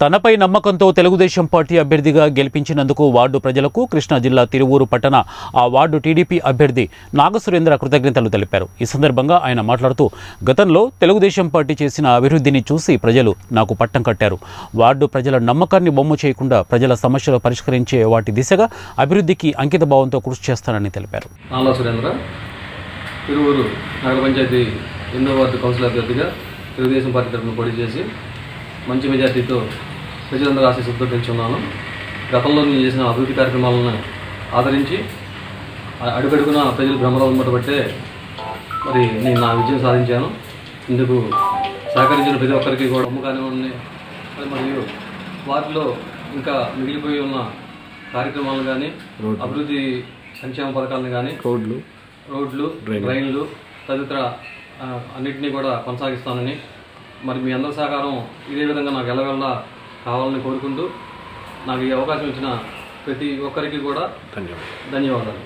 తనపై నమ్మకంతో తెలుగుదేశం పార్టీ అభ్యర్థిగా గెలిపించినందుకు వార్డు ప్రజలకు కృష్ణా జిల్లా తిరువూరు పట్టణ ఆ వార్డు టీడీపీ అభ్యర్థి నాగసురేంద్ర కృతజ్ఞతలు తెలిపారు. ఈ సందర్భంగా ఆయన మాట్లాడుతూ గతంలో తెలుగుదేశం పార్టీ చేసిన అభివృద్ధిని చూసి ప్రజలు నాకు పట్టం కట్టారు. వార్డు ప్రజల నమ్మకాన్ని బొమ్మ చేయకుండా ప్రజల సమస్యలు పరిష్కరించే వాటి దిశగా అభివృద్ధికి అంకిత భావంతో కృషి చేస్తానని తెలిపారు. తిరువూరు నగర పంచాయతీ వార్డు కౌన్సిల్ అభ్యర్థిగా తెలుగుదేశం పార్టీ తరఫున పోటీ చేసి మంచి మెజార్టీతో ప్రజలందరూ ఆశీస్సులతో గెలుచున్నాను గతంలో నేను చేసిన అభివృద్ధి కార్యక్రమాలను ఆదరించి అడుగడుగున ప్రజలు భ్రమరాలు ముట్టబట్టే మరి నేను నా విజయం సాధించాను. ఇందుకు సహకరించిన ప్రతి ఒక్కరికి కూడా అమ్ము కానివ్వండి మరి మరియు వాటిలో ఇంకా మిగిలిపోయి ఉన్న కార్యక్రమాలను కానీ అభివృద్ధి సంక్షేమ పథకాలను కానీ రోడ్లు. రోడ్లు డ్రైన్లు తదితర అన్నిటినీ కూడా కొనసాగిస్తానని మరి మీ అందరి సహకారం ఇదే విధంగా నాకు ఎల్లవెల్లా కావాలని కోరుకుంటూ నాకు ఈ అవకాశం ఇచ్చిన ప్రతి ఒక్కరికి కూడా ధన్యవాదాలు. ధన్యవాదాలు.